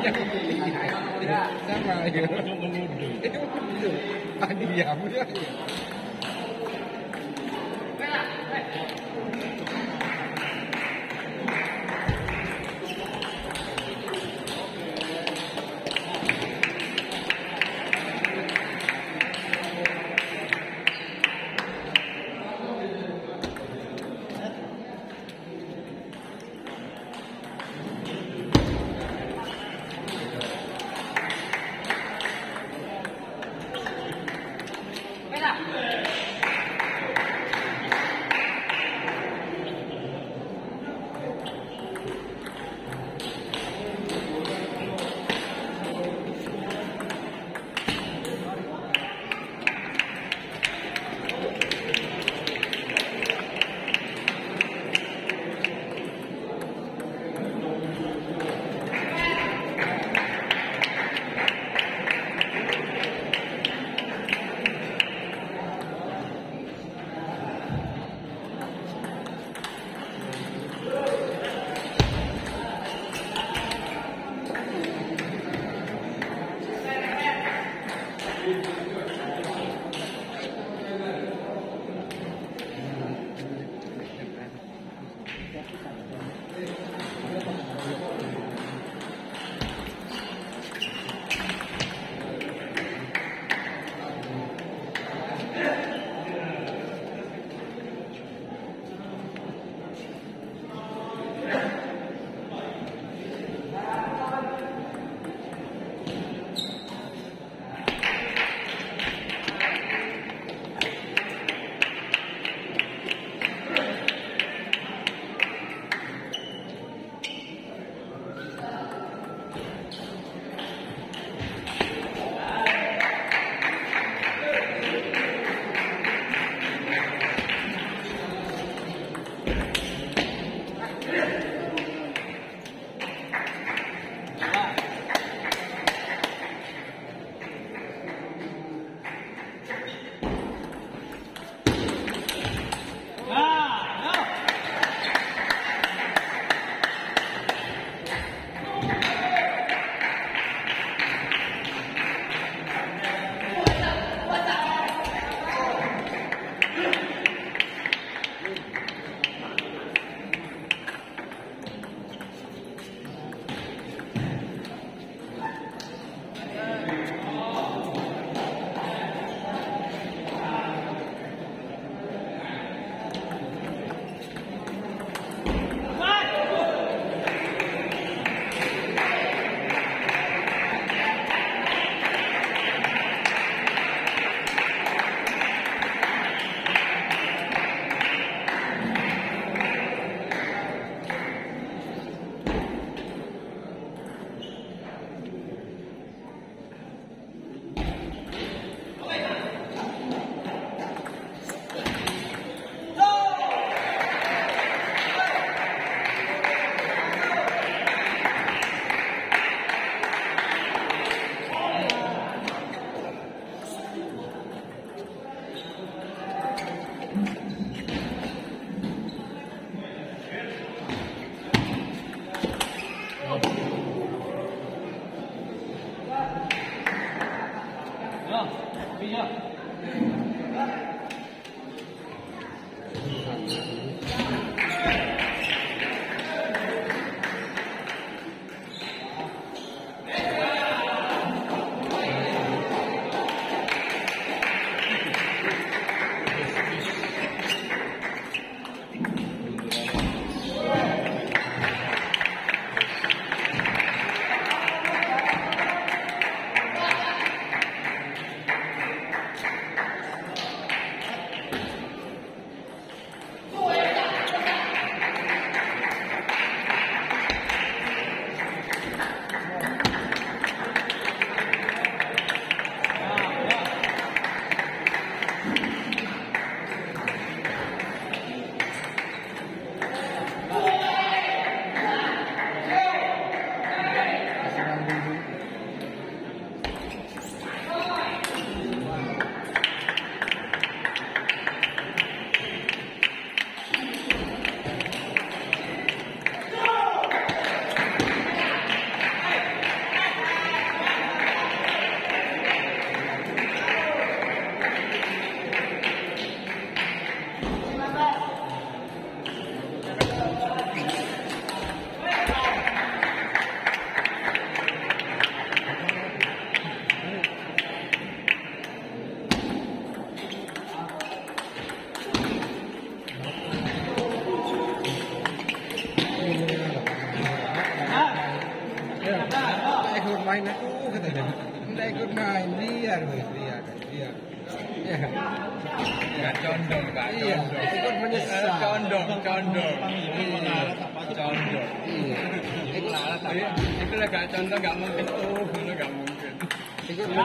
一百米，三百米，哎呦，哎呀，不要紧。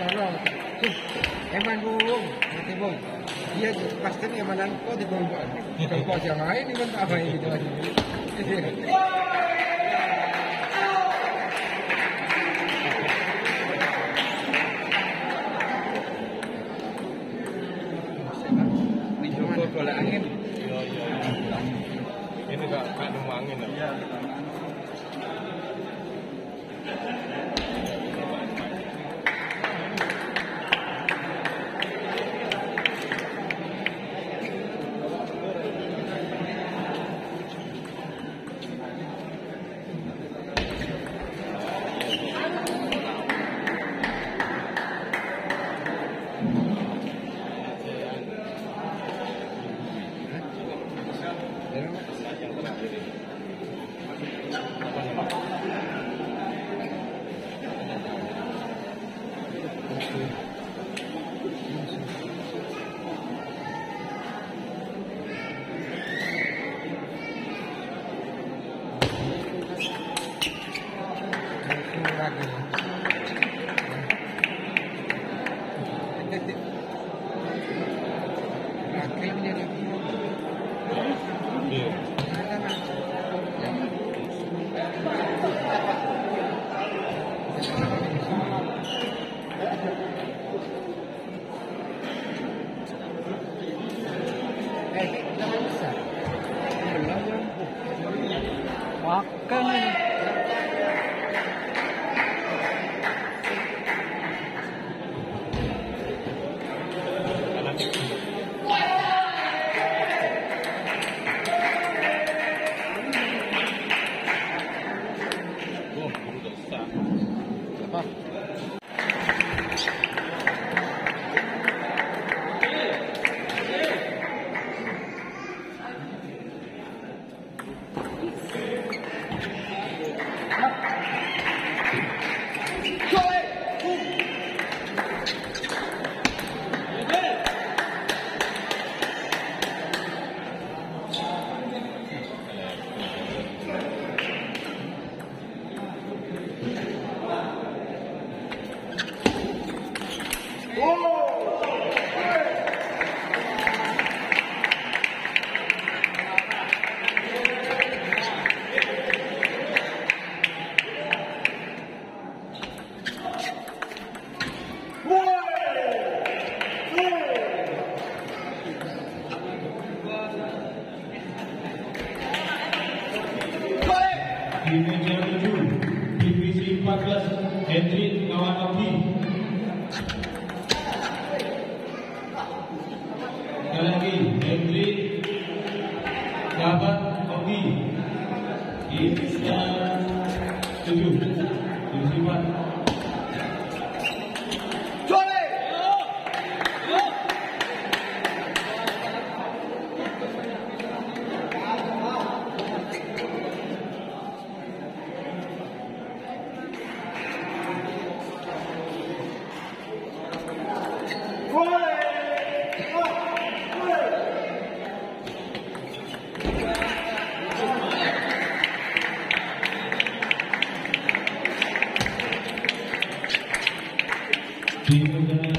tolong. emang bung, nanti bung. Dia pasti emanan angkot di bung buat. Kalau buat yang lain, ini eman tak baik gitu aja. Bola angin. Iya, iya. Ini gak nemu angin. Iya. di meja 7 divisi 14 Hendrik Kawan Thank you.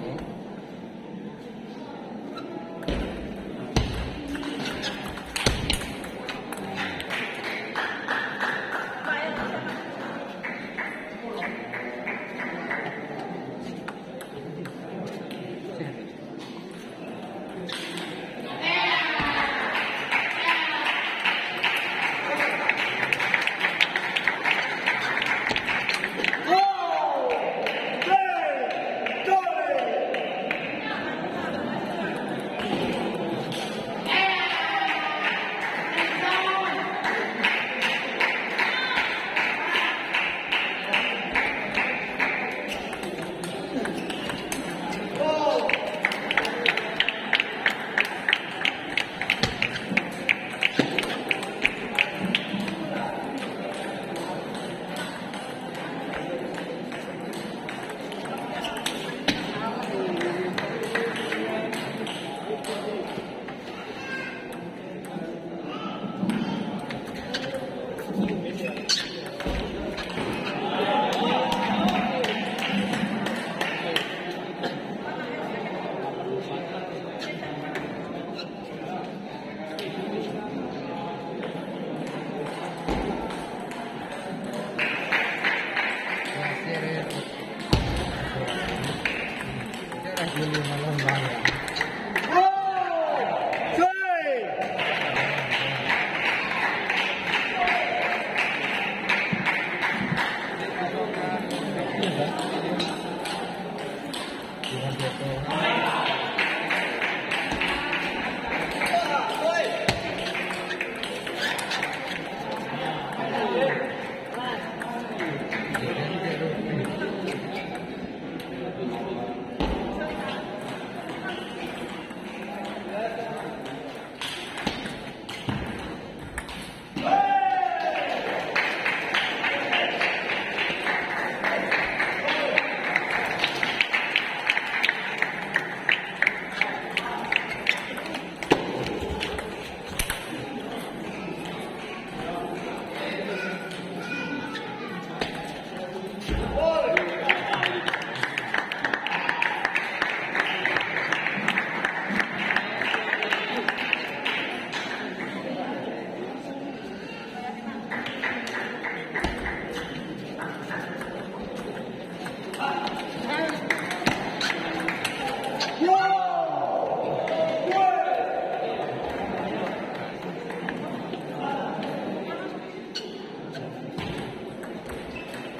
Mhm. Ini malam,